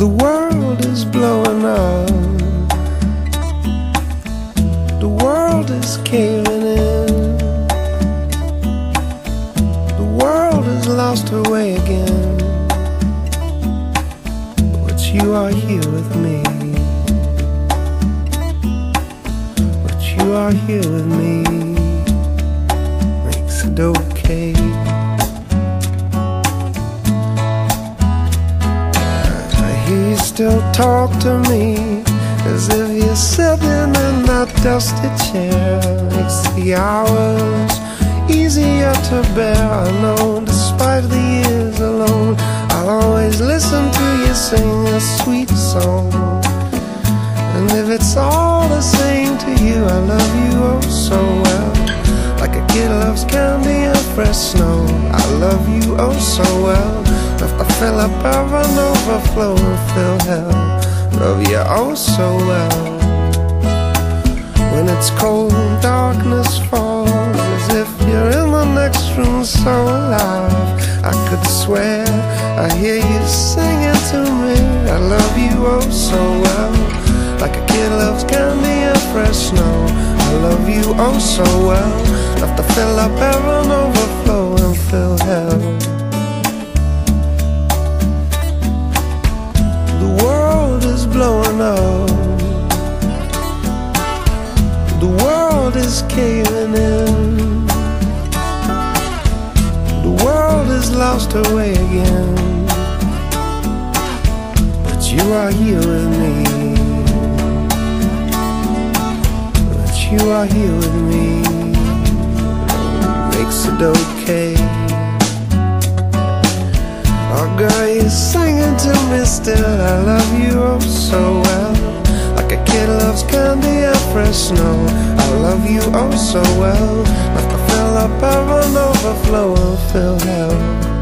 The world is blowing up. The world is caving in. The world has lost her way again. But you are here with me. But you are here with me. Makes it okay. Still talk to me as if you're sitting in that dusty chair. Makes the hours easier to bear. I know, despite the years alone, I'll always listen to you sing a sweet song. And if it's all the same to you, I love you oh so well. Like a kid loves candy and fresh snow. I love you oh so well. To fill up heaven, overflow and fill hell. Love you oh so well. When it's cold, darkness falls as if you're in the next room, so alive. I could swear I hear you singing to me. I love you oh so well. Like a kid loves candy and fresh snow. I love you oh so well. Enough to fill up heaven, overflow and fill hell. Up. The world is caving in. The world has lost her way again. But you are here with me. But you are here with me. Makes it okay. Oh girl, you're singing to me still. I love you oh so well. Like a kid loves candy and fresh snow. I love you oh so well. Like to fill up heaven, overflow and fill hell.